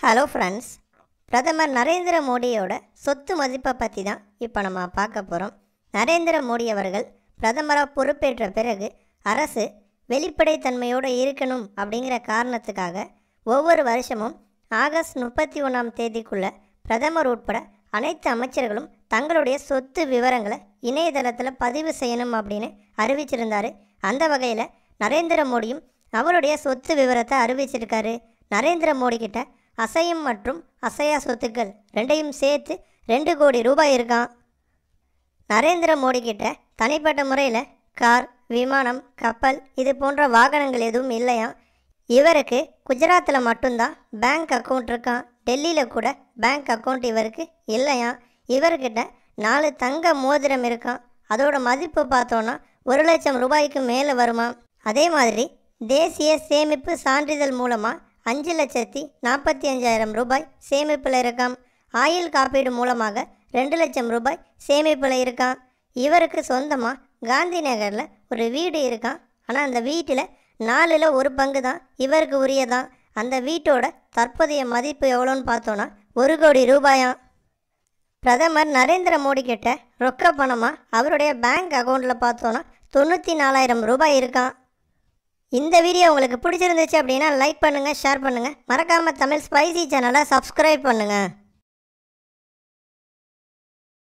Hello friends பிரதமர் நரேந்திர மோடியோட சொத்து மதிப்பை பற்றி தான் இப்போ நம்ம பார்க்க போகிறோம் நரேந்திர மோடி அவர்கள் பிரதமராக பொறுப்பேற்ற பிறகு அரசு வெளிப்படைத்தன்மையோடு இருக்கணும் அப்படிங்கிற காரணத்துக்காக ஒவ்வொரு வருஷமும் ஆகஸ்ட் முப்பத்தி ஒன்றாம் தேதிக்குள்ளே பிரதமர் உட்பட அனைத்து அமைச்சர்களும் தங்களுடைய சொத்து விவரங்களை இணையதளத்தில் பதிவு செய்யணும் அப்படின்னு அறிவிச்சிருந்தார். அந்த வகையில் நரேந்திர மோடியும் அவருடைய சொத்து விவரத்தை அறிவிச்சிருக்காரு. நரேந்திர மோடி கிட்ட அசையும் மற்றும் அசையா சொத்துக்கள் ரெண்டையும் சேர்த்து ரெண்டு கோடி ரூபாய் இருக்கான் நரேந்திர மோடி கிட்ட தனிப்பட்ட முறையில் கார் விமானம் கப்பல் இது போன்ற வாகனங்கள் எதுவும் இல்லையாம் இவருக்கு குஜராத்தில் மட்டும்தான் பேங்க் அக்கௌண்ட் இருக்கான் டெல்லியில் கூட பேங்க் அக்கௌண்ட் இவருக்கு இல்லையாம் இவர்கிட்ட நாலு தங்க மோதிரம் இருக்கான் அதோட மதிப்பு பார்த்தோன்னா ஒரு லட்சம் ரூபாய்க்கு மேலே வருமா? அதே மாதிரி தேசிய சேமிப்பு சான்றிதழ் மூலமாக அஞ்சு லட்சத்தி நாற்பத்தி அஞ்சாயிரம் ரூபாய் சேமிப்பில் இருக்காம். ஆயுள் காப்பீடு மூலமாக ரெண்டு லட்சம் ரூபாய் சேமிப்பில் இருக்கான் இவருக்கு சொந்தமாக காந்தி நகரில் ஒரு வீடு இருக்கான் ஆனால் அந்த வீட்டில் நாலில் ஒரு பங்கு தான் இவருக்கு உரியதான் அந்த வீட்டோட தற்போதைய மதிப்பு எவ்வளோன்னு பார்த்தோன்னா ஒரு கோடி ரூபாயாம். பிரதமர் நரேந்திர மோடி கிட்ட ரொக்க பணமாக அவருடைய பேங்க் அக்கௌண்ட்டில் பார்த்தோன்னா தொண்ணூற்றி நாலாயிரம் ரூபாய் இருக்கான் இந்த வீடியோ உங்களுக்கு பிடிச்சிருந்துச்சு அப்படின்னா லைக் பண்ணுங்கள் ஷேர் பண்ணுங்கள் மறக்காமல் தமிழ் ஸ்பைசி சேனலை சப்ஸ்கிரைப் பண்ணுங்கள்